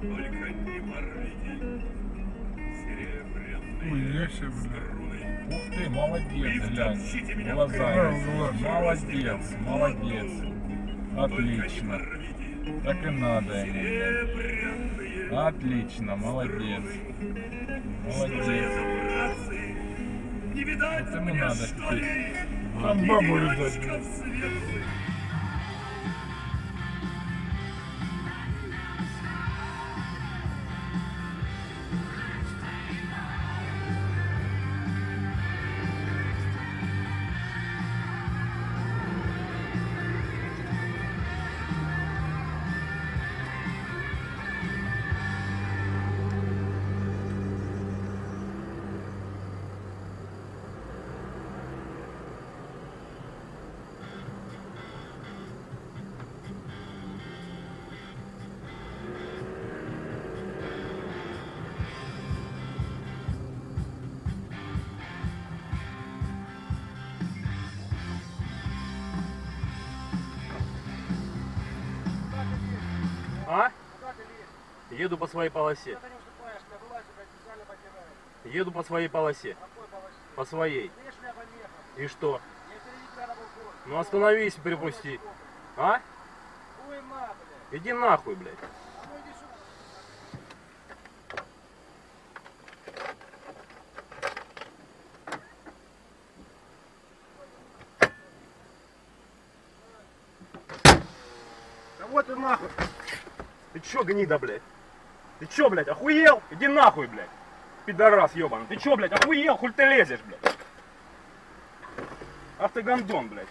Только не моргните. Серебряные струны. Ух ты, молодец, глянь. Глаза. Молодец, молодец. Отлично. Так и надо ему. Отлично, молодец. Молодец. братцы. Не видать Вот ему надо что теперь. ли? Там бабу видать. А? Еду по своей полосе. Еду по своей полосе. По своей. И что? Ну остановись, припусти. А? Иди нахуй, блядь. Да вот и нахуй. Ты чё, гнида, блядь? Ты чё, блядь, охуел? Иди нахуй, блядь. Пидорас, ёбаный. Ты чё, блядь, охуел? Хуль ты лезешь, блядь? Ах ты гандон, блядь.